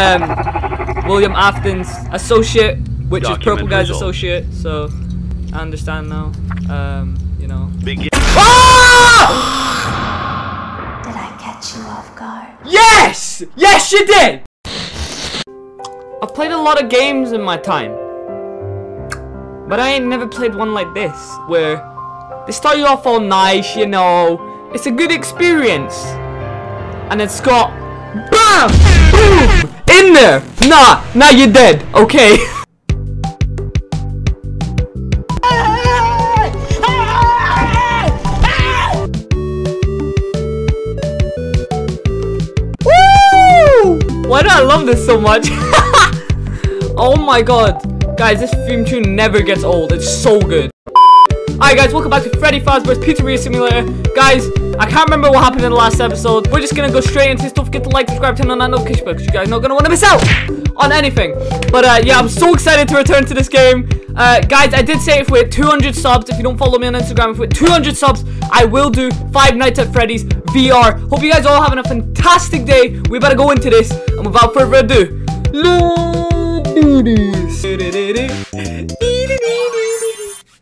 Um, William Afton's associate, which is Purple Guy's result. associate. So I understand now. Um, you know. Begin. Ah! Did I catch you off guard? Yes! Yes, you did! I've played a lot of games in my time. But I ain't never played one like this, where they start you off all nice, you know. It's a good experience. And it's got BAM! Boom! There! Nah, now you're dead, okay? Why do I love this so much? oh my god. Guys, this theme tune never gets old. It's so good. Alright guys, welcome back to Freddy Fazbear's Pizzeria Simulator. Guys, I can't remember what happened in the last episode. We're just gonna go straight into this. Don't forget to like, subscribe, turn on that notification bell because you guys are not gonna want to miss out on anything. But uh, yeah, I'm so excited to return to this game. Uh, guys, I did say if we're 200 subs, if you don't follow me on Instagram, if we're 200 subs, I will do Five Nights at Freddy's VR. Hope you guys are all having a fantastic day. We better go into this. And without further ado, let's do this.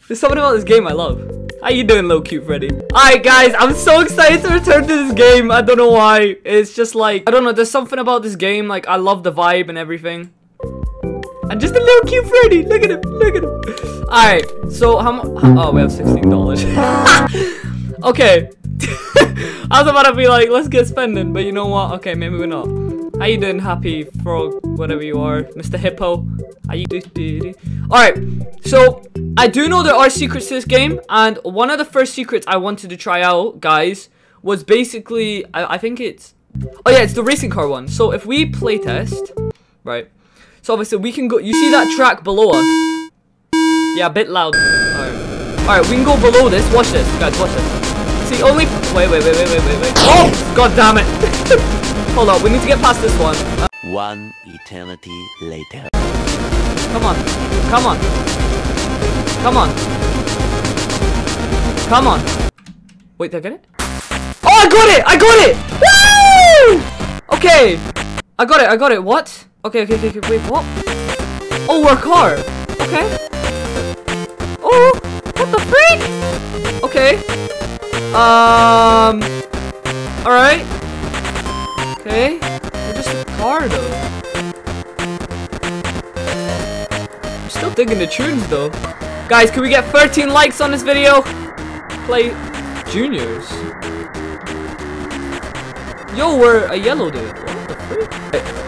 There's something about this game I love. How you doing, little cute Freddy? Alright, guys, I'm so excited to return to this game. I don't know why. It's just like, I don't know, there's something about this game. Like, I love the vibe and everything. And just a little cute Freddy. Look at him. Look at him. Alright, so how much? Oh, we have $16. okay. I was about to be like, let's get spending. But you know what? Okay, maybe we're not. How you doing, happy frog, whatever you are, Mr. Hippo? How you doing? Alright, so I do know there are secrets to this game, and one of the first secrets I wanted to try out, guys, was basically, I, I think it's, oh yeah, it's the racing car one. So if we playtest, right, so obviously we can go, you see that track below us? Yeah, a bit loud. Alright, alright, we can go below this, watch this, guys, watch this. See, only, wait, wait, wait, wait, wait, wait, wait. Oh, god damn it. Hold on, we need to get past this one. Uh, One eternity later. Come on. Come on. Come on. Come on. Wait, did I get it? Oh, I got it! I got it! Woo! Okay. I got it, I got it. What? Okay, okay, okay, okay. Wait, what? Oh, we're a car. Okay. Oh, what the freak? Okay. Um. Alright. Okay. We're just a car, though. I'm still digging the tunes though. Guys, can we get 13 likes on this video? Play juniors. Yo, we're a yellow dude.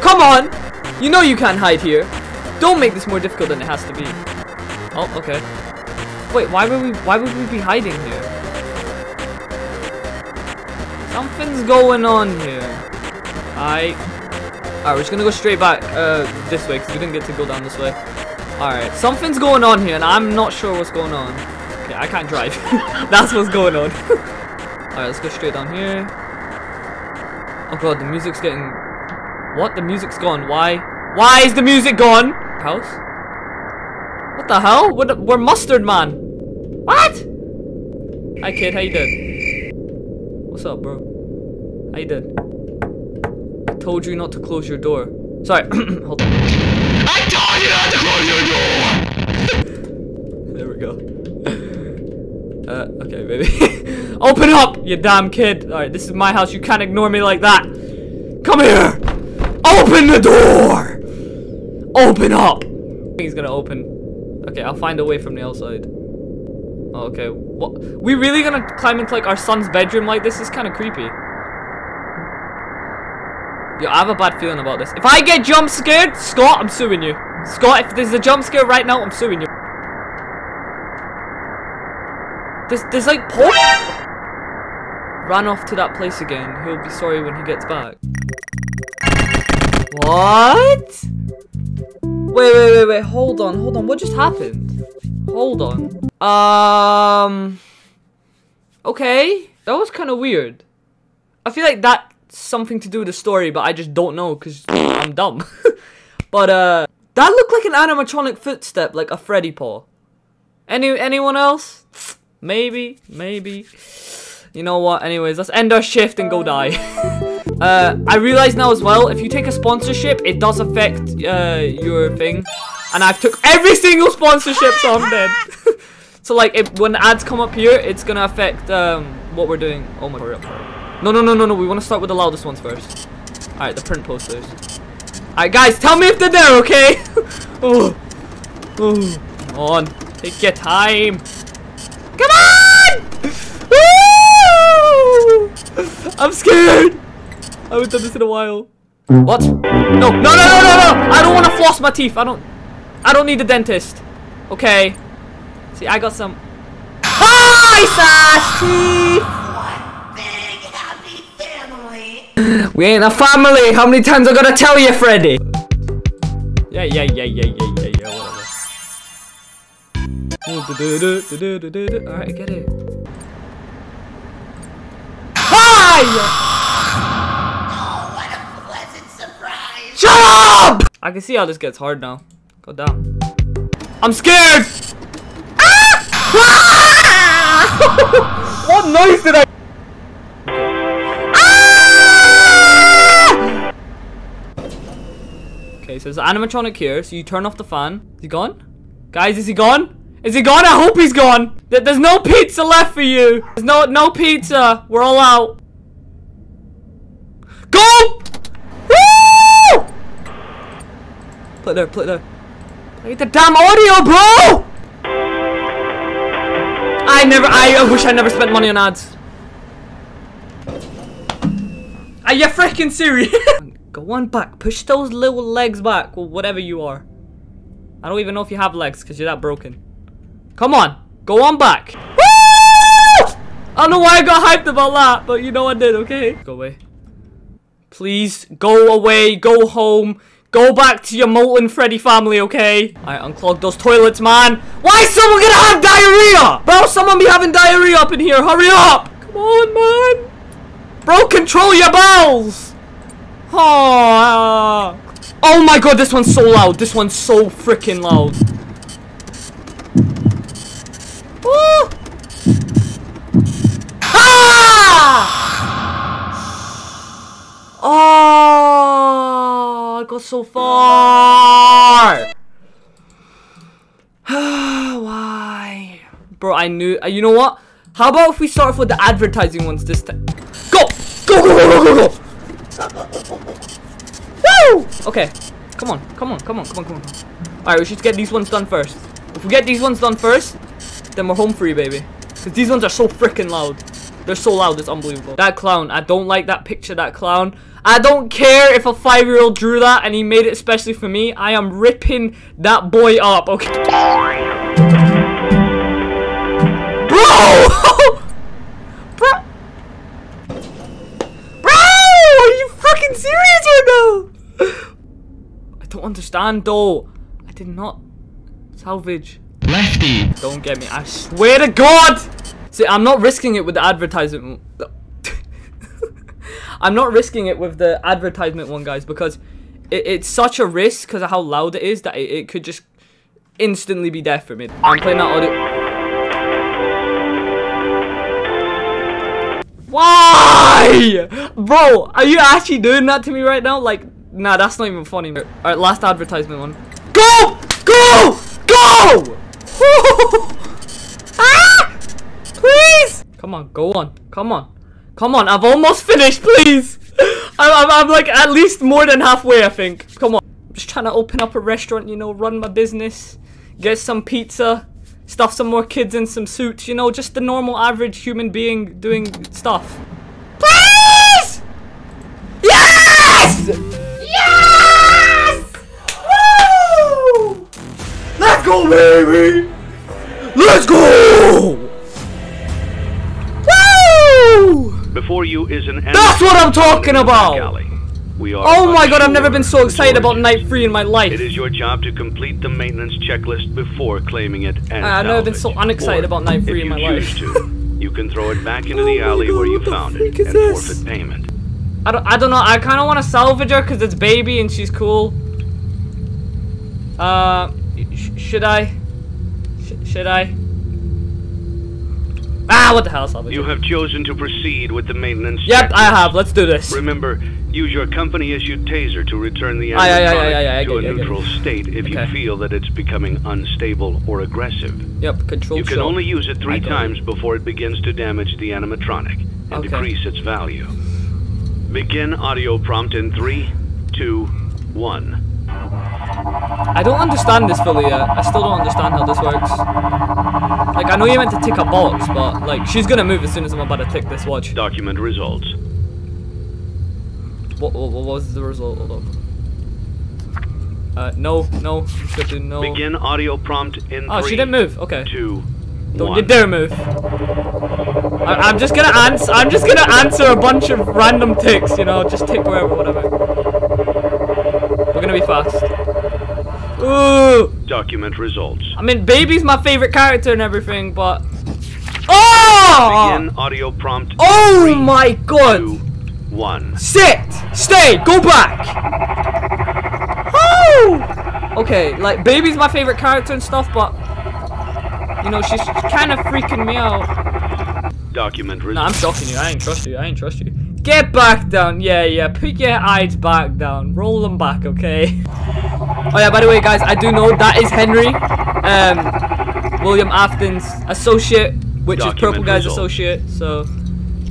Come on! You know you can't hide here. Don't make this more difficult than it has to be. Oh, okay. Wait, why would we why would we be hiding here? Something's going on here. I Alright, we're just gonna go straight back uh this way because we didn't get to go down this way. Alright, something's going on here and I'm not sure what's going on. Okay, I can't drive. That's what's going on. Alright, let's go straight down here. Oh god, the music's getting... What? The music's gone. Why? Why is the music gone? House? What the hell? We're, the- we're Mustard Man. What? Hi kid, how you doing? What's up, bro? How you doing? I told you not to close your door. Sorry, hold on. I told you not to close your door! there we go. Uh, okay, baby. Open up, you damn kid. Alright, this is my house. You can't ignore me like that. Come here. Open the door. Open up. He's gonna open. Okay, I'll find a way from the outside. Oh, okay. What? We really gonna climb into like our son's bedroom like this? This is kind of creepy. Yo, I have a bad feeling about this. If I get jump scared, Scott, I'm suing you. Scott, if there's a jump scare right now, I'm suing you. There's, there's like Paul ran off to that place again. He'll be sorry when he gets back. What? Wait, wait, wait, wait. Hold on, hold on. What just happened? Hold on. Um. Okay, that was kind of weird. I feel like that's something to do with the story, but I just don't know because I'm dumb. but uh, that looked like an animatronic footstep, like a Freddy paw. Any anyone else? Maybe, maybe. You know what? Anyways, let's end our shift and go die. Uh, I realize now as well, if you take a sponsorship, it does affect uh, your thing. And I've took every single sponsorship, so I'm dead. so like, if, when ads come up here, it's gonna affect um, what we're doing. Oh my god. No, no, no, no, no. We want to start with the loudest ones first. Alright, the print posters. Alright, guys, tell me if they're there, okay? oh. oh. Come on. Take your time. Come on! I'm scared. I haven't done this in a while. What? No, no, no, no, no, no! I don't want to floss my teeth. I don't. I don't need a dentist. Okay. See, I got some. Hi, sass teeth. We ain't a family. How many times I gotta tell you, Freddy? Yeah, yeah, yeah, yeah, yeah, yeah, yeah, whatever. Alright, I get it. Hi! Oh, what a pleasant surprise! Shut up! I can see how this gets hard now. Go down. I'm scared! Ah! Ah! what noise did I- Okay, so there's an animatronic here, so you turn off the fan. Is he gone? Guys, is he gone? Is he gone? I hope he's gone. There's no pizza left for you. There's no no pizza. We're all out. Go! Play there, play there. Play the damn audio, bro! I never, I wish I never spent money on ads. Are you freaking serious? Go on back, push those little legs back, whatever you are. I don't even know if you have legs, because you're that broken. Come on, go on back. I don't know why I got hyped about that, but you know I did, okay? Go away. Please, go away, go home. Go back to your molten Freddy family, okay? Alright, unclog those toilets, man. Why is someone gonna have diarrhea? Bro, someone be having diarrhea up in here. Hurry up. Come on, man. Bro, control your bowels. Oh, oh my god, this one's so loud. This one's so freaking loud. Oh. Ah! Oh, I got so far. Why? Bro, I knew. Uh, you know what? How about if we start off with the advertising ones this time? Go! Go, go, go, go, go, go! Woo! Okay. Come on, come on, come on, come on, come on. Alright, we should get these ones done first. If we get these ones done first, then we're home free, baby. Because these ones are so freaking loud. They're so loud, it's unbelievable. That clown, I don't like that picture, that clown. I don't care if a five-year-old drew that and he made it especially for me. I am ripping that boy up, okay? Understand though. I did not salvage. Lefty. Don't get me. I swear to God! See, I'm not risking it with the advertisement. I'm not risking it with the advertisement one, guys, because it, it's such a risk because of how loud it is that it, it, could just instantly be death for me. I'm playing that audio. Why? Bro, are you actually doing that to me right now? Like, nah, that's not even funny. Alright, last advertisement one. Go! Go! Go! ah! Please! Come on, go on. Come on. Come on, I've almost finished, please! I'm, I'm, I'm like at least more than halfway, I think. Come on. I'm just trying to open up a restaurant, you know, run my business, get some pizza, stuff some more kids in some suits, you know, just the normal average human being doing stuff. Please! Yes! Yes! Go, baby! Let's go! Woo! Before you is an That's what I'm talking about! Alley. We are Oh my god, I've never been so excited about. Night Free in my life. It is your job to complete the maintenance checklist before claiming it and I've never been so unexcited Or, about Night Free in my you life. to, you can throw it back into Oh the alley God, where you found it and this? forfeit payment. I don't, I don't know, I kind of want to salvage her because it's baby and she's cool. Uh, sh should I? Sh should I? Ah, what the hell, Salvage? You have chosen to proceed with the maintenance Yep, checklist. I have. Let's do this. Remember, use your company-issued taser to return the animatronic aye, aye, I to a it, I get it. neutral state if Okay. you feel that it's becoming unstable or aggressive. Yep, control You can shock. only use it three times before it begins to damage the animatronic and Okay. decrease its value. Begin audio prompt in three, two, one. I don't understand this fully yet. I still don't understand how this works. Like, I know you're meant to tick a box, but, like, she's gonna move as soon as I'm about to tick this watch. Document results. What, what, what was the result? Hold up. Uh, no, no, you no. Begin audio prompt in Oh, three, she didn't move. Okay. two, Don't one. you dare move. I, I'm just gonna answer. I'm just gonna answer a bunch of random ticks. You know, just tick wherever, whatever. We're gonna be fast. Ooh. Document results. I mean, baby's my favorite character and everything, but. Oh! Begin audio prompt. Oh three, my god! two, one. Sit! Stay! Go back! Oh! Okay, like, baby's my favorite character and stuff, but. You know, she's kind of freaking me out. Document results. Nah, I'm shocking you. I ain't trust you. I ain't trust you. Get back down. Yeah, yeah. Put your eyes back down. Roll them back, okay? Oh yeah, by the way, guys, I do know that is Henry, um, William Afton's associate, which is Purple Guy's result. associate. So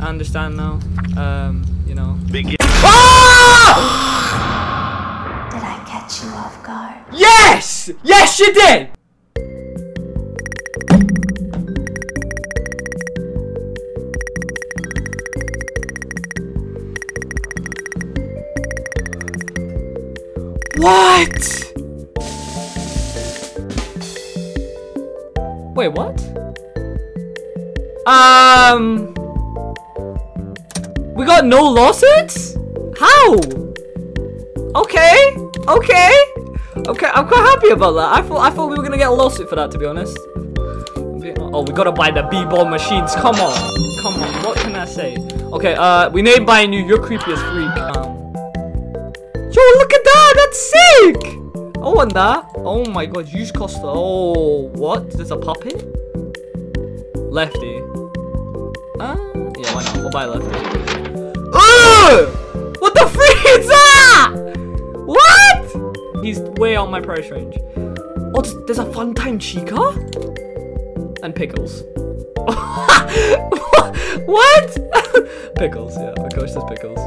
I understand now. Um, you know. Begin. Ah! Did I catch you off guard? Yes! Yes, you did! What? Wait, what? Um. We got no lawsuits? How? Okay, okay, okay. I'm quite happy about that. I thought I thought we were gonna get a lawsuit for that, to be honest. Oh, we gotta buy the b-ball machines. Come on, come on. What can I say? Okay, uh, we ain't buying you. You're creepy as freak. Sick. I want that. Oh my god, use Costa. Oh, what? There's a puppet. Lefty. Uh, yeah, why not? We'll buy Lefty. Ugh! What the freak is that? What? He's way out my price range. Oh, there's, there's a Funtime Chica? And pickles. what? pickles, yeah. Of course there's pickles.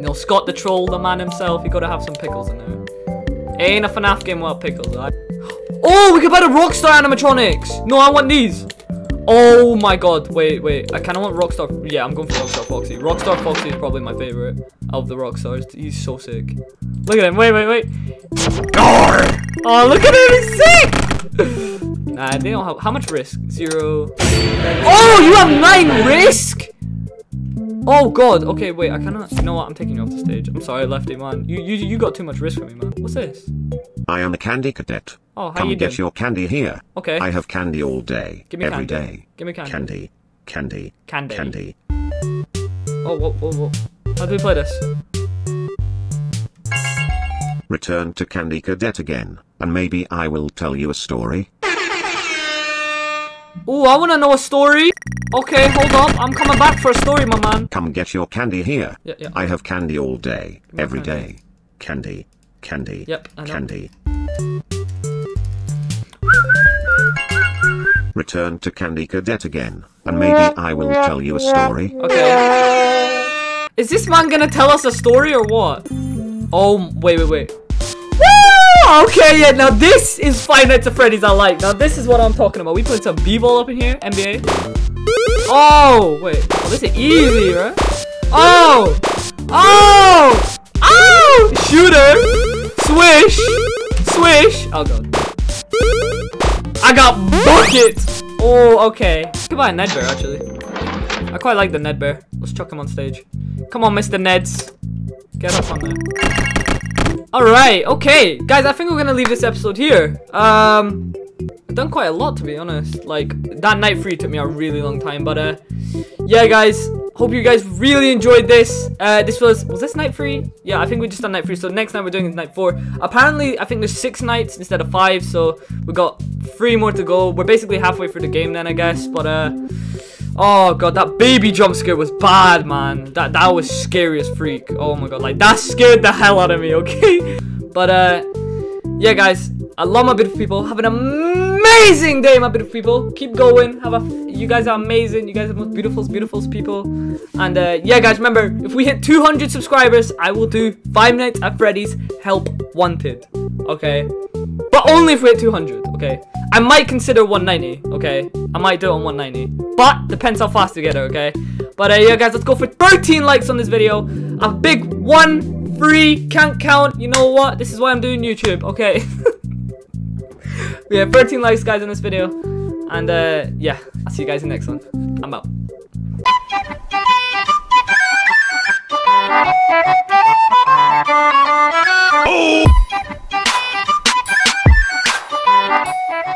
You know, Scott the Troll, the man himself, you gotta have some pickles in there. Ain't a FNAF game without pickles, right? Oh, we can buy the Rockstar animatronics! No, I want these! Oh my god, wait, wait. I kinda want Rockstar. Yeah, I'm going for Rockstar Foxy. Rockstar Foxy is probably my favorite of the Rockstars. He's so sick. Look at him. Wait, wait, wait. Oh, look at him. He's sick. nah, they don't have. How much risk? Zero. Oh, you have nine risk? Oh god. Okay, wait. I cannot. You know what? I'm taking you off the stage. I'm sorry, Lefty man. You you you got too much risk for me, man. What's this? I am a candy cadet. Oh, how Come you get doing? your candy here. Okay. I have candy all day. Give me every candy. day. Give me candy. Candy. Candy. Candy. Candy. Oh, whoa, whoa, whoa. How do we play this? Return to Candy Cadet again, and maybe I will tell you a story. Oh, I want to know a story. Okay, hold up. I'm coming back for a story, my man. Come get your candy here. Yeah, yeah. I have candy all day. every candy. day. Candy. Candy. Yep. Candy. Return to Candy Cadet again, and maybe I will tell you a story. Okay. Is this man gonna tell us a story or what? Oh, wait, wait, wait. Okay, yeah, now this is Five Nights at Freddy's I like. Now this is what I'm talking about. We put some B-ball up in here, NBA. Oh, wait. Oh, this is easy, right? Oh! Oh! Oh! Shooter! Swish! Swish! Oh, God. I got buckets! Oh, okay. Goodbye, Nedd Bear, actually. I quite like the Nedd Bear. Let's chuck him on stage. Come on, Mr. Neds. Get up on there. Alright, okay. Guys, I think we're gonna leave this episode here. Um, I've done quite a lot, to be honest. Like, that night free took me a really long time, but, uh, yeah, guys. Hope you guys really enjoyed this. Uh, this was, was this night free? Yeah, I think we just done night free. So next night we're doing night four. Apparently, I think there's six nights instead of five. So we got three more to go. We're basically halfway through the game then, I guess. But, uh, Oh god, that baby jump scare was bad, man. That that was scary as freak. Oh my god, like that scared the hell out of me, okay? But uh yeah guys, I love my beautiful people. Have an amazing day, my beautiful people. Keep going. Have a you guys are amazing. You guys are the most beautiful, beautiful people. And uh yeah guys, remember, if we hit 200 subscribers, I will do Five Nights at Freddy's Help Wanted. Okay? But only if we hit 200, okay? I might consider 190, okay? I might do it on 190. But depends how fast we get it, okay? But uh, yeah, guys, let's go for 13 likes on this video. A big one, three, can't count. You know what? This is why I'm doing YouTube, okay? yeah, 13 likes, guys, on this video. And uh, yeah, I'll see you guys in the next one. I'm out. Oh! Thank you.